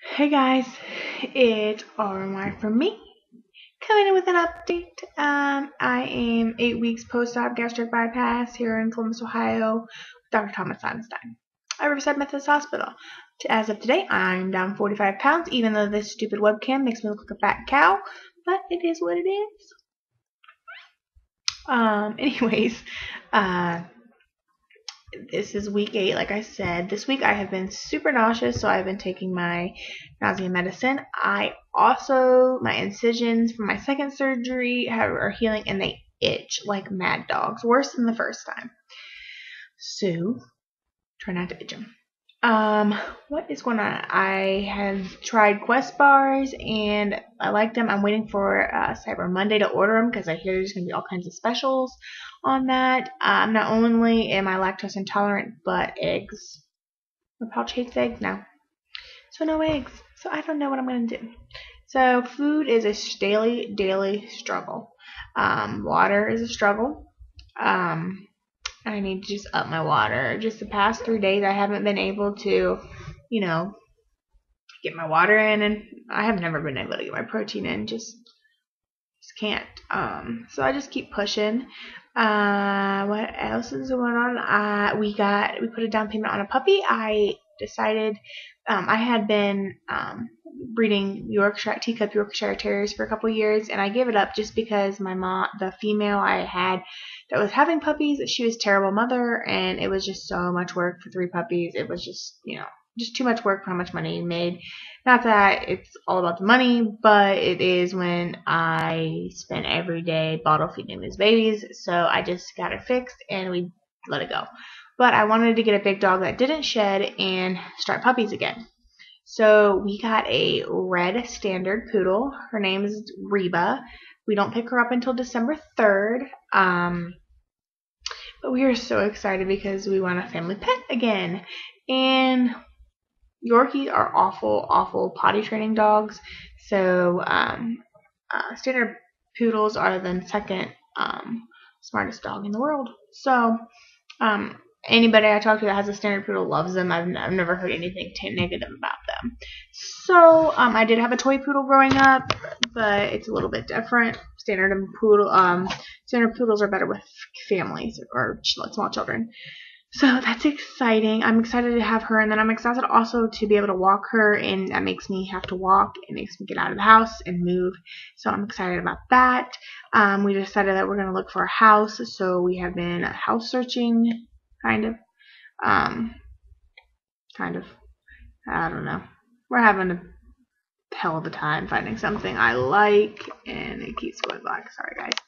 Hey guys, it's RNY from me. Coming in with an update. Um, I am eight weeks post-op gastric bypass here in Columbus, Ohio, with Dr. Thomas Einstein at Riverside Methodist Hospital. As of today, I'm down 45 pounds, even though this stupid webcam makes me look like a fat cow, but it is what it is. Um, anyways, uh, this is week eight, like I said. This week I have been super nauseous, so I've been taking my nausea medicine. I also, my incisions from my second surgery have, are healing and they itch like mad dogs, worse than the first time. So, try not to itch them. Um, what is going on? I have tried Quest bars and I like them. I'm waiting for uh, Cyber Monday to order them because I hear there's going to be all kinds of specials on that. Um, not only am I lactose intolerant, but eggs. My pouch hates eggs now. So no eggs. So I don't know what I'm going to do. So food is a daily, daily struggle. Um, water is a struggle. Um, I need to just up my water. Just the past three days, I haven't been able to, you know, get my water in, and I have never been able to get my protein in. Just, just can't. Um, so I just keep pushing. Uh, what else is going on? Uh, we got we put a down payment on a puppy. I decided um, I had been um, breeding Yorkshire teacup Yorkshire Terriers for a couple years, and I gave it up just because my mom, the female I had that was having puppies, she was terrible mother, and it was just so much work for three puppies. It was just you know just too much work for how much money you made. Not that it's all about the money, but it is when I spend every day bottle feeding these babies. So I just got it fixed and we let it go. But I wanted to get a big dog that didn't shed and start puppies again. So we got a red standard poodle. Her name is Reba. We don't pick her up until December 3rd. Um, but we are so excited because we want a family pet again. And Yorkies are awful, awful potty training dogs. So um, uh, standard poodles are the second um, smartest dog in the world. So um, anybody I talk to that has a standard poodle loves them. I've, I've never heard anything t- negative about them. So um, I did have a toy poodle growing up, but it's a little bit different. Standard and poodle, um, standard poodles are better with families or small children. So that's exciting. I'm excited to have her, and then I'm excited also to be able to walk her, and that makes me have to walk. It makes me get out of the house and move. So I'm excited about that. Um, we decided that we're going to look for a house, so we have been house searching kind of. Um, kind of. I don't know. We're having a hell of a time finding something I like, and it keeps going black. Sorry, guys.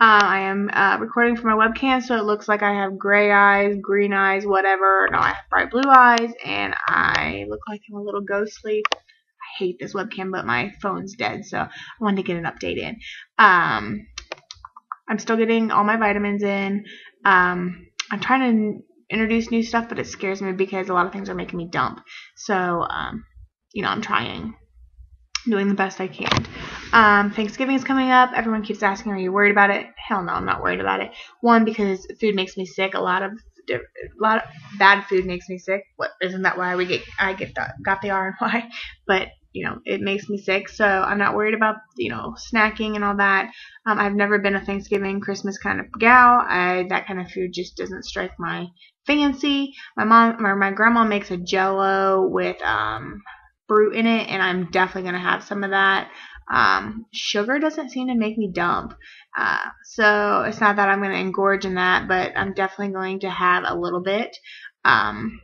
Uh, I am uh, recording from my webcam, so it looks like I have gray eyes, green eyes, whatever. No, I have bright blue eyes, and I look like I'm a little ghostly. I hate this webcam, but my phone's dead, so I wanted to get an update in. Um, I'm still getting all my vitamins in. Um, I'm trying to introduce new stuff, but it scares me because a lot of things are making me dump. So, um, you know, I'm trying, doing the best I can. Um, Thanksgiving is coming up. Everyone keeps asking, "Are you worried about it?" Hell no, I'm not worried about it. One, because food makes me sick. A lot of a lot of bad food makes me sick. What isn't that why we get I get the, got the R and Y? But you know, it makes me sick. So I'm not worried about, you know, snacking and all that. Um, I've never been a Thanksgiving, Christmas kind of gal. I, that kind of food just doesn't strike my fancy. My mom or my grandma makes a jello with, um, fruit in it, and I'm definitely going to have some of that. Um, sugar doesn't seem to make me dump. Uh, so it's not that I'm going to engorge in that, but I'm definitely going to have a little bit. Um,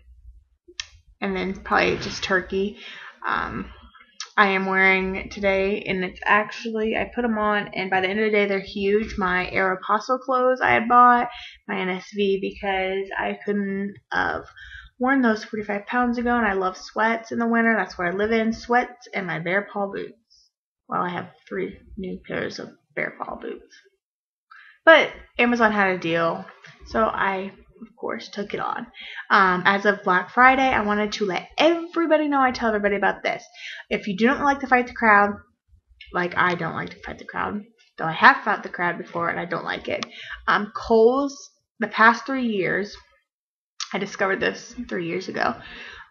and then probably just turkey. Um, I am wearing today, and it's actually, I put them on, and by the end of the day, they're huge. My Aeropostale clothes I had bought, my NSV, because I couldn't have worn those 45 pounds ago, and I love sweats in the winter. That's where I live in sweats and my Bearpaw boots. Well, I have three new pairs of Bearpaw boots. But Amazon had a deal, so I of course, took it on. Um, as of Black Friday, I wanted to let everybody know I tell everybody about this. If you do not like to fight the crowd, like I don't like to fight the crowd, though I have fought the crowd before and I don't like it. Um, Kohl's, the past three years, I discovered this three years ago,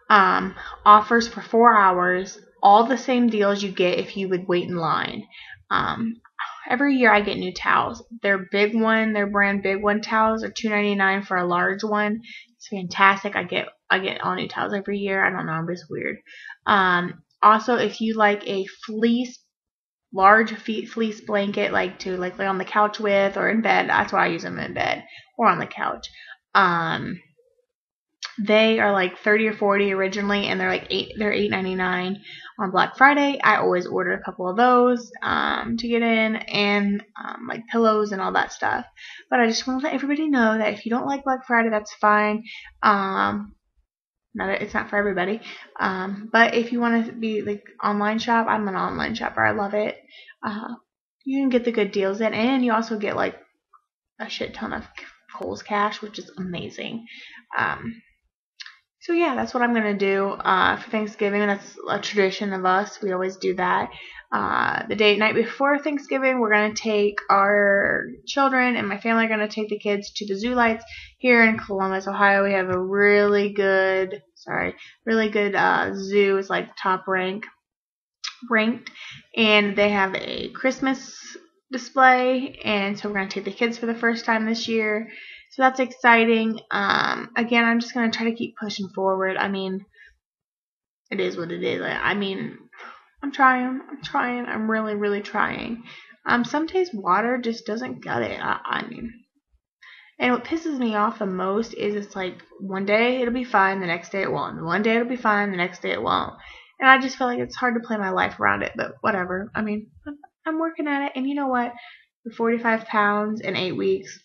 um, offers for four hours all the same deals you get if you would wait in line. Um, every year I get new towels. Their big one, their brand big one towels are $2.99 for a large one. It's fantastic. I get I get all new towels every year. I don't know, I'm just weird. Um, also, if you like a fleece large fleece blanket like to like lay on the couch with or in bed. That's why I use them in bed or on the couch. Um, they are like 30 or 40 originally, and they're like eight. They're 8.99 on Black Friday. I always order a couple of those um, to get in, and um, like pillows and all that stuff. But I just want to let everybody know that if you don't like Black Friday, that's fine. Um, not it's not for everybody. Um, but if you want to be like online shop, I'm an online shopper. I love it. Uh, you can get the good deals in, and you also get like a shit ton of Kohl's cash, which is amazing. Um, so yeah, that's what I'm gonna do uh, for Thanksgiving. That's a tradition of us. We always do that. Uh, the day night before Thanksgiving, we're gonna take our children and my family are gonna take the kids to the zoo lights here in Columbus, Ohio. We have a really good, sorry, really good uh, zoo. It's like top rank ranked, and they have a Christmas display, and so we're gonna take the kids for the first time this year. So that's exciting. Um, again, I'm just gonna try to keep pushing forward. I mean, it is what it is. I I mean, I'm trying. I'm trying. I'm really, really trying. Um, some days water just doesn't gut it. I, I mean, and what pisses me off the most is it's like one day it'll be fine, the next day it won't. One day it'll be fine, the next day it won't. And I just feel like it's hard to play my life around it, but whatever. I mean, I'm working at it, and you know what? For 45 pounds in eight weeks,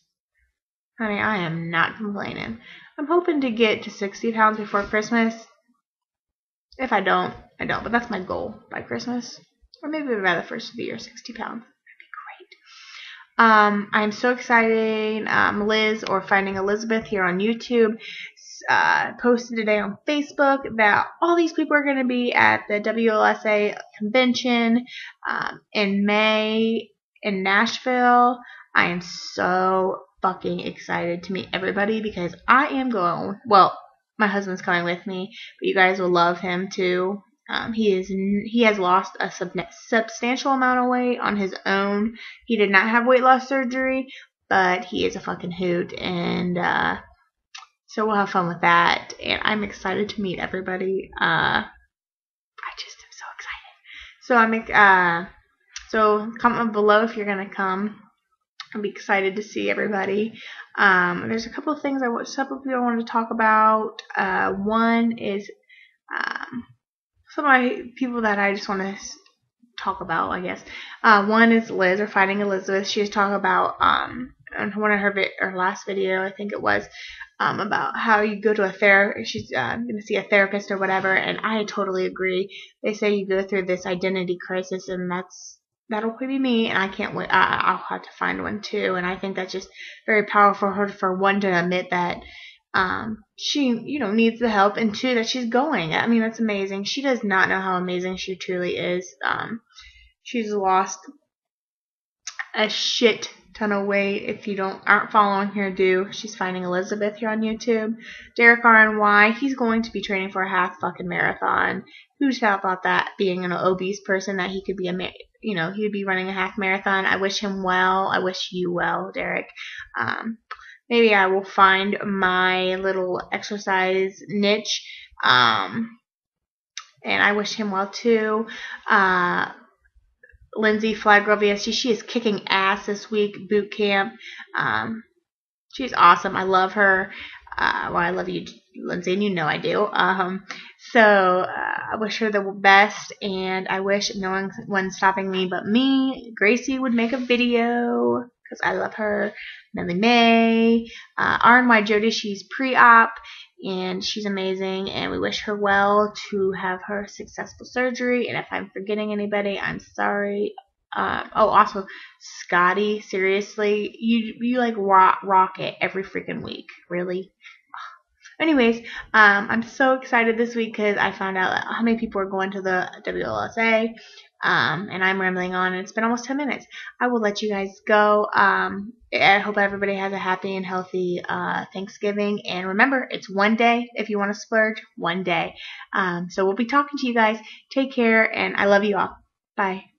Honey, I am not complaining. I'm hoping to get to 60 pounds before Christmas. If I don't, I don't. But that's my goal by Christmas. Or maybe by the first of the year, 60 pounds. That'd be great. Um, I'm so excited. Um, Liz or Finding Elizabeth here on YouTube uh, posted today on Facebook that all these people are going to be at the WLSA convention um, in May in Nashville. I am so fucking excited to meet everybody because I am going. Well, my husband's coming with me, but you guys will love him too. Um, he is he has lost a sub- substantial amount of weight on his own. He did not have weight loss surgery, but he is a fucking hoot, and uh, so we'll have fun with that. And I'm excited to meet everybody. Uh, I just am so excited. So I'm uh, so comment below if you're gonna come. I'll be excited to see everybody. Um, there's a couple of things I want, couple of people I wanted to talk about. Uh, one is um, some of my people that I just want to talk about, I guess. Uh, one is Liz or Finding Elizabeth. She talking about um, on one of her vi- her last video, I think it was, um, about how you go to a therapist. She's uh, going to see a therapist or whatever, and I totally agree. They say you go through this identity crisis, and that's that'll probably be me, and I can't wait. I, will have to find one too, and I think that's just very powerful for her for one to admit that um, she, you know, needs the help, and two that she's going. I mean, that's amazing. She does not know how amazing she truly is. Um, she's lost a shit ton of weight. If you don't aren't following her, do. She's finding Elizabeth here on YouTube. Derek RNY, he's going to be training for a half fucking marathon. Who's thought about that being an obese person that he could be a you know, he would be running a half marathon. I wish him well. I wish you well, Derek. Um, maybe I will find my little exercise niche. Um, and I wish him well too. Uh, Lindsay Flaggrove VSG, she is kicking ass this week, boot camp. Um, she's awesome. I love her. Uh, well, I love you, Lindsay, and you know I do. Um, so uh, I wish her the best, and I wish no one stopping me but me. Gracie would make a video because I love her. Millie May, uh, RNY Jody, she's pre-op and she's amazing, and we wish her well to have her successful surgery. And if I'm forgetting anybody, I'm sorry. Um, oh, also Scotty, seriously, you you like rock, rock it every freaking week, really. Anyways, um, I'm so excited this week because I found out how many people are going to the WLSA. Um, and I'm rambling on, and it's been almost 10 minutes. I will let you guys go. Um, I hope everybody has a happy and healthy uh, Thanksgiving. And remember, it's one day if you want to splurge, one day. Um, so we'll be talking to you guys. Take care, and I love you all. Bye.